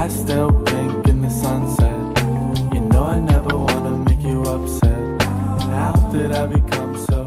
I still blink in the sunset. You know I never wanna make you upset. How did I become so?